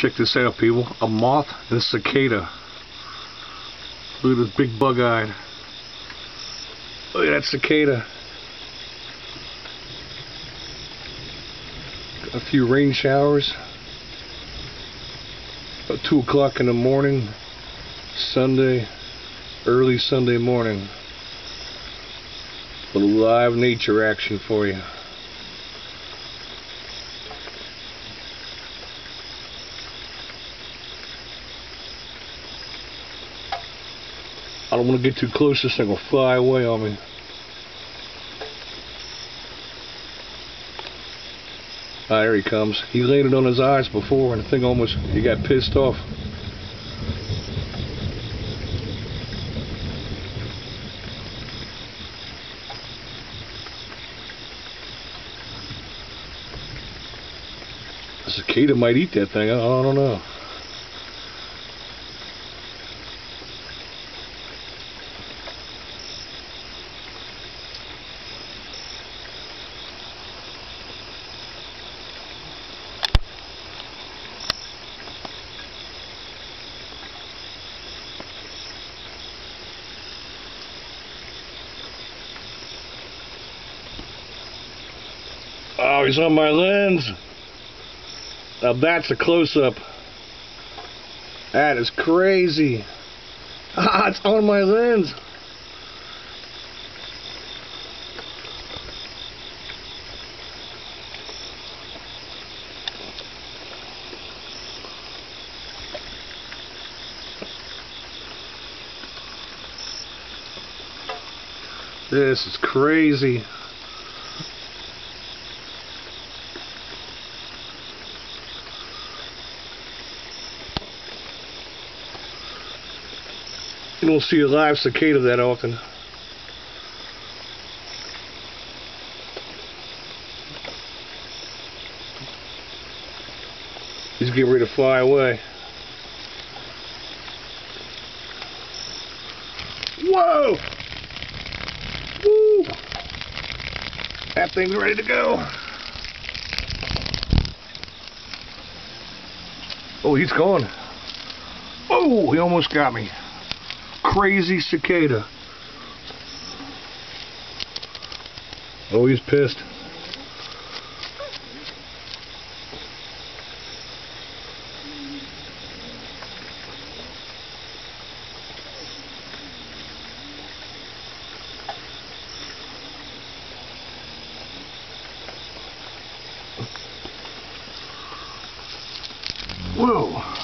Check this out, people. A moth and a cicada. Look at this big bug-eyed. Look at that cicada. A few rain showers. About 2 o'clock in the morning. Sunday. Early Sunday morning. A little live nature action for you. I don't want to get too close, this thing will fly away on me. Ah, there he comes. He landed on his eyes before and the thing almost, he got pissed off. A cicada might eat that thing, I don't know. Oh, he's on my lens. Now that's a close-up. That is crazy. Ah, it's on my lens. This is crazy. You don't see a live cicada that often. He's getting ready to fly away. Whoa! Woo! That thing's ready to go. Oh, he's gone. Oh, he almost got me crazy cicada. Oh, he's pissed. Whoa.